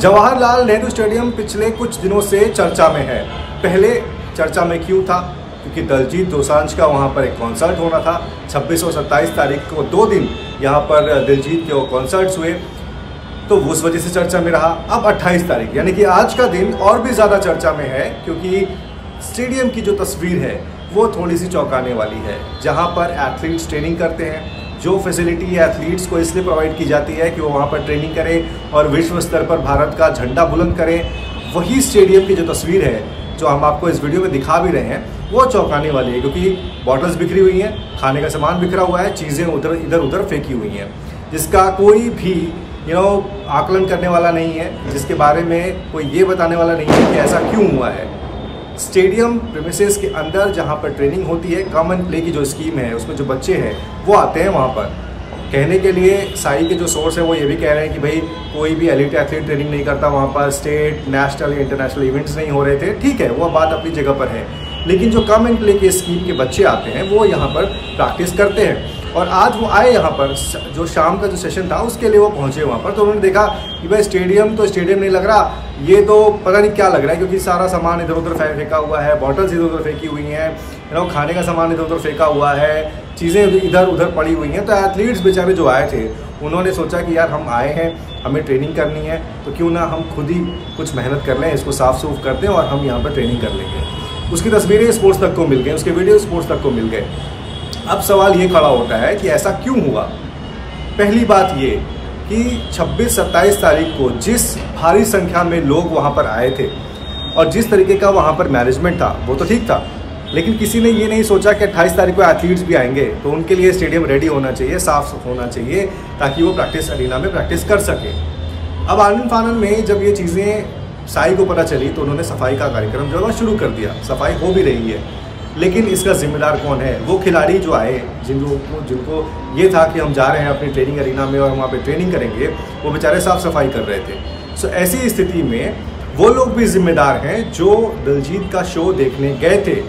Jawaharlal Nehru stadium पिछले कुछ दिनों से चर्चा में है। पहले चर्चा में क्यों था? क्योंकि दलजीत दोसांझ का वहाँ पर एक कॉन्सर्ट होना था। 26 और 27 तारीख को दो दिन यहाँ पर दिलजीत के वो कॉन्सर्ट्स हुए तो उस वजह से चर्चा में रहा। अब 28 तारीख, यानी कि आज का दिन और भी ज़्यादा चर्चा में है, क्योंकि स्टेडियम की जो तस्वीर है, वो थोड़ी सी चौंकाने वाली है, जहाँ पर एथलीट्स ट्रेनिंग करते हैं। जो फैसिलिटी एथलीट्स को इसलिए प्रोवाइड की जाती है कि वो वहाँ पर ट्रेनिंग करें और विश्व स्तर पर भारत का झंडा बुलंद करें। वही स्टेडियम की जो तस्वीर है, जो हम आपको इस वीडियो में दिखा भी रहे हैं, वो चौंकाने वाली है क्योंकि बॉटल्स बिखरी हुई हैं, खाने का सामान बिखरा हुआ है, चीज़ें उधर, इधर उधर फेंकी हुई हैं। जिसका कोई भी यू नो आकलन करने वाला नहीं है, जिसके बारे में कोई ये बताने वाला नहीं है कि ऐसा क्यों हुआ है। स्टेडियम प्रेमिसेस के अंदर जहाँ पर ट्रेनिंग होती है कॉमन प्ले की जो स्कीम है, उसमें जो बच्चे हैं, वो आते हैं वहाँ पर। कहने के लिए साई के जो सोर्स है, वो ये भी कह रहे हैं कि भाई, कोई भी एलिट एथलीट ट्रेनिंग नहीं करता वहाँ पर स्टेट नेशनल या इंटरनेशनल इवेंट्स नहीं हो रहे थे। ठीक है, वो बात अपनी जगह पर है। लेकिन जो कम एंड प्ले के स्कीम के बच्चे आते हैं, वो यहाँ पर प्रैक्टिस करते हैं। और आज वो आए यहाँ पर जो शाम का जो सेशन था, उसके लिए वो पहुँचे वहाँ पर। तो उन्होंने देखा कि भाई स्टेडियम तो स्टेडियम नहीं लग रहा। ये तो पता नहीं क्या लग रहा है, क्योंकि सारा सामान इधर उधर फेंका हुआ है। बॉटल्स इधर उधर फेंकी हुई हैं। यू नो खाने का सामान इधर उधर फेंका हुआ है। चीज़ें इधर उधर पड़ी हुई हैं। तो एथलीट्स बेचारे जो आए थे, उन्होंने सोचा कि यार हम आए हैं, हमें ट्रेनिंग करनी है तो क्यों ना हम खुद ही कुछ मेहनत कर लें, इसको साफ़ सूफ कर दें और हम यहाँ पर ट्रेनिंग कर लेंगे। उसकी तस्वीरें स्पोर्ट्स तक को मिल गई, उसके वीडियो स्पोर्ट्स तक को मिल गए। अब सवाल ये खड़ा होता है कि ऐसा क्यों हुआ? पहली बात ये कि 26-27 तारीख को जिस भारी संख्या में लोग वहाँ पर आए थे और जिस तरीके का वहाँ पर मैनेजमेंट था, वो तो ठीक था। लेकिन किसी ने ये नहीं सोचा कि अट्ठाईस तारीख को एथलीट्स भी आएँगे तो उनके लिए स्टेडियम रेडी होना चाहिए, साफ़ होना चाहिए, ताकि वो प्रैक्टिस अरीना में प्रैक्टिस कर सके। अब आनंद फानंद में जब ये चीज़ें साई को पता चली तो उन्होंने सफ़ाई का कार्यक्रम जो है शुरू कर दिया। सफ़ाई हो भी रही है। लेकिन इसका जिम्मेदार कौन है? वो खिलाड़ी जो आए जिन जिनको जिनको ये था कि हम जा रहे हैं अपनी ट्रेनिंग अरीना में और वहाँ पे ट्रेनिंग करेंगे, वो बेचारे साफ़ सफ़ाई कर रहे थे। सो ऐसी स्थिति में वो लोग भी जिम्मेदार हैं जो दिलजीत का शो देखने गए थे।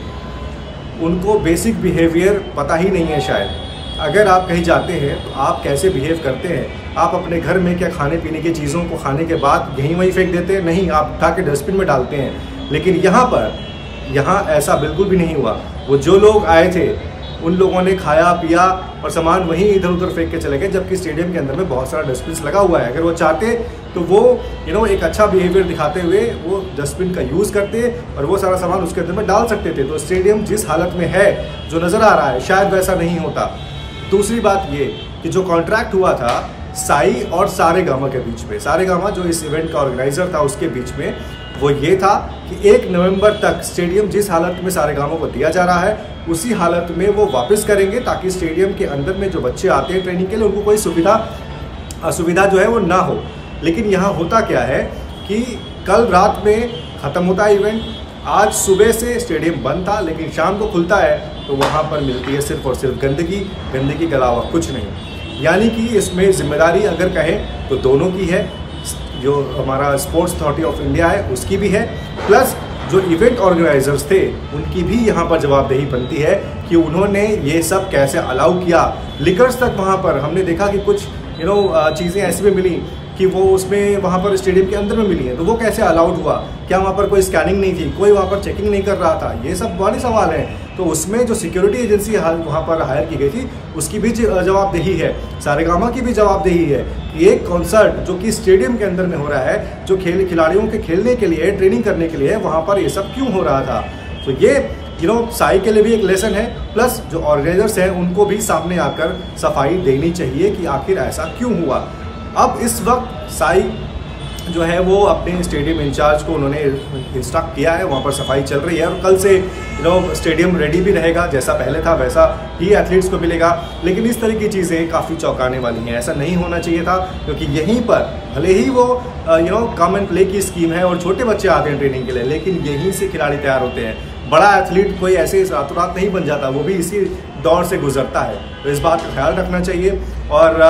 उनको बेसिक बिहेवियर पता ही नहीं है शायद। अगर आप कहीं जाते हैं तो आप कैसे बिहेव करते हैं? आप अपने घर में क्या खाने पीने की चीज़ों को खाने के बाद यहीं वहीं फेंक देते हैं? नहीं, आप उठा के डस्टबिन में डालते हैं। लेकिन यहाँ पर यहाँ ऐसा बिल्कुल भी नहीं हुआ। वो जो लोग आए थे, उन लोगों ने खाया, पिया और सामान वहीं इधर उधर फेंक के चले गए, जबकि स्टेडियम के अंदर में बहुत सारा डस्टबिन लगा हुआ है। अगर वो चाहते तो वो यू नो एक अच्छा बिहेवियर दिखाते हुए वो डस्टबिन का यूज़ करते और वो सारा सामान उसके अंदर में डाल सकते थे। तो स्टेडियम जिस हालत में है, जो नज़र आ रहा है, शायद वैसा नहीं होता। दूसरी बात ये कि जो कॉन्ट्रैक्ट हुआ था, साई और सारे गामा के बीच में। सारे गामा जो इस इवेंट का ऑर्गेनाइजर था, उसके बीच में वो ये था कि एक नवंबर तक स्टेडियम जिस हालत में सारे गाँवों को दिया जा रहा है, उसी हालत में वो वापस करेंगे ताकि स्टेडियम के अंदर में जो बच्चे आते हैं ट्रेनिंग के लिए, उनको कोई सुविधा, असुविधा जो है वो ना हो। लेकिन यहाँ होता क्या है कि कल रात में ख़त्म होता है इवेंट आज सुबह से स्टेडियम बंद था, लेकिन शाम को खुलता है तो वहाँ पर मिलती है सिर्फ़ और सिर्फ़ गंदगी। गंदगी के अलावा कुछ नहीं। यानी कि इसमें ज़िम्मेदारी अगर कहें तो दोनों की है। जो हमारा स्पोर्ट्स अथॉरिटी ऑफ़ इंडिया है, उसकी भी है। प्लस जो इवेंट ऑर्गेनाइजर्स थे, उनकी भी यहाँ पर जवाबदेही बनती है कि उन्होंने ये सब कैसे अलाउ किया। लिकर्स तक वहाँ पर हमने देखा कि कुछ यू नो चीज़ें ऐसी भी मिली। कि वो उसमें वहाँ पर स्टेडियम के अंदर में मिली है। तो वो कैसे अलाउड हुआ? क्या वहाँ पर कोई स्कैनिंग नहीं थी? कोई वहाँ पर चेकिंग नहीं कर रहा था? ये सब बड़े सवाल हैं। तो उसमें जो सिक्योरिटी एजेंसी वहाँ पर हायर की गई थी, उसकी भी जवाबदेही है। सारे गामा की भी जवाबदेही है कि एक कॉन्सर्ट जो कि स्टेडियम के अंदर में हो रहा है, जो खेल, खिलाड़ियों के खेलने के लिए ट्रेनिंग करने के लिए, वहाँ पर ये सब क्यों हो रहा था? तो ये यू नो साई के लिए भी एक लेसन है। प्लस जो ऑर्गेनाइजर्स हैं, उनको भी सामने आकर सफ़ाई देनी चाहिए कि आखिर ऐसा क्यों हुआ? अब इस वक्त साई जो है वो अपने स्टेडियम इंचार्ज को उन्होंने इंस्ट्रक्ट किया है, वहाँ पर सफ़ाई चल रही है और कल से यू नो स्टेडियम रेडी भी रहेगा, जैसा पहले था वैसा ही एथलीट्स को मिलेगा। लेकिन इस तरह की चीज़ें काफ़ी चौंकाने वाली हैं। ऐसा नहीं होना चाहिए था, क्योंकि यहीं पर भले ही वो you know come and play की स्कीम है और छोटे बच्चे आते हैं ट्रेनिंग के लिए, लेकिन यहीं से खिलाड़ी तैयार होते हैं। बड़ा एथलीट कोई ऐसे रातों रात नहीं बन जाता, वो भी इसी दौर से गुजरता है। तो इस बात का ख्याल रखना चाहिए और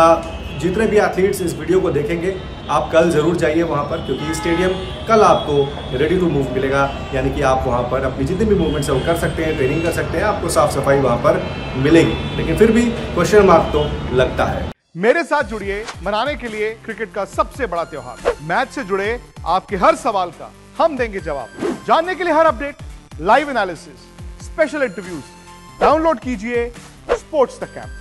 जितने भी एथलीट्स इस वीडियो को देखेंगे, आप कल ज़रूर जाइए वहाँ पर, क्योंकि स्टेडियम कल आपको रेडी टू मूव मिलेगा। यानी कि आप वहाँ पर अपनी जितने भी मूवमेंट्स है, वो कर सकते हैं ट्रेनिंग कर सकते हैं, आपको साफ़ सफ़ाई वहाँ पर मिलेगी। लेकिन फिर भी क्वेश्चन मार्क तो लगता है। मेरे साथ जुड़िए मनाने के लिए क्रिकेट का सबसे बड़ा त्योहार। मैच से जुड़े आपके हर सवाल का हम देंगे जवाब। जानने के लिए हर update live analysis special interviews download कीजिए स्पोर्ट्स द कैंप